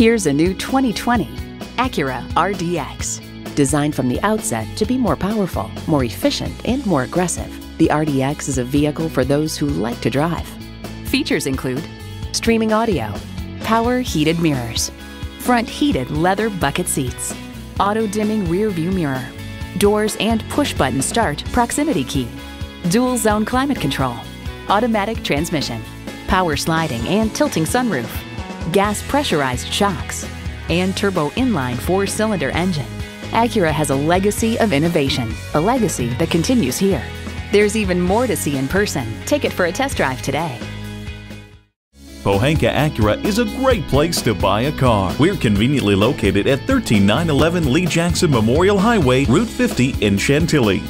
Here's a new 2020 Acura RDX. Designed from the outset to be more powerful, more efficient, and more aggressive, the RDX is a vehicle for those who like to drive. Features include streaming audio, power heated mirrors, front heated leather bucket seats, auto dimming rear view mirror, doors and push button start proximity key, dual zone climate control, automatic transmission, power sliding and tilting sunroof, gas pressurized shocks, and turbo inline four cylinder engine. Acura has a legacy of innovation, a legacy that continues here. There's even more to see in person. Take it for a test drive today. Pohanka Acura is a great place to buy a car. We're conveniently located at 13911 Lee Jackson Memorial Highway, Route 50 in Chantilly.